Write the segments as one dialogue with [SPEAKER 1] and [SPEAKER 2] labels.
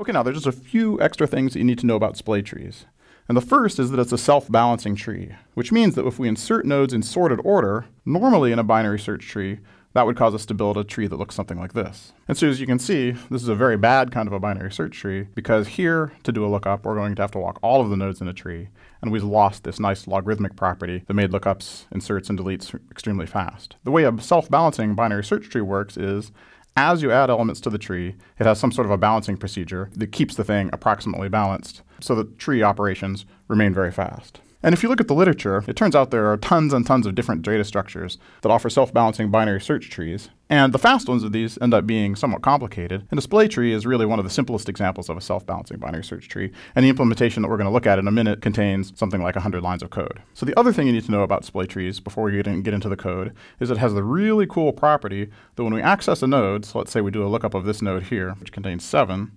[SPEAKER 1] Okay, now there's just a few extra things that you need to know about splay trees. And the first is that it's a self-balancing tree, which means that if we insert nodes in sorted order, normally in a binary search tree, that would cause us to build a tree that looks something like this. And so as you can see, this is a very bad kind of a binary search tree because here, to do a lookup, we're going to have to walk all of the nodes in a tree, and we've lost this nice logarithmic property that made lookups, inserts, and deletes extremely fast. The way a self-balancing binary search tree works is as you add elements to the tree, it has some sort of a balancing procedure that keeps the thing approximately balanced so the tree operations remain very fast. And if you look at the literature, it turns out there are tons and tons of different data structures that offer self-balancing binary search trees. And the fast ones of these end up being somewhat complicated. And a splay tree is really one of the simplest examples of a self-balancing binary search tree. And the implementation that we're going to look at in a minute contains something like 100 lines of code. So the other thing you need to know about splay trees before we get, into the code is it has the really cool property that when we access a node, so let's say we do a lookup of this node here, which contains 7,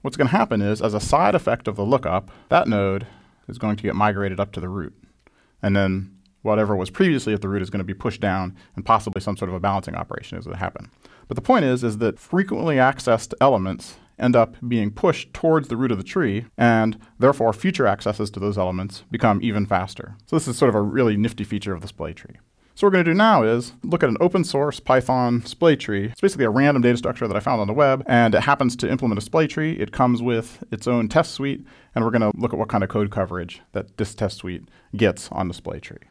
[SPEAKER 1] what's going to happen is as a side effect of the lookup, that node is going to get migrated up to the root. And then whatever was previously at the root is going to be pushed down and possibly some sort of a balancing operation is going to happen. But the point is, is that frequently accessed elements end up being pushed towards the root of the tree, and therefore future accesses to those elements become even faster. So this is sort of a really nifty feature of the splay tree. So what we're going to do now is look at an open source Python splay tree. It's basically a random data structure that I found on the web, and it happens to implement a splay tree. It comes with its own test suite, and we're going to look at what kind of code coverage that this test suite gets on the splay tree.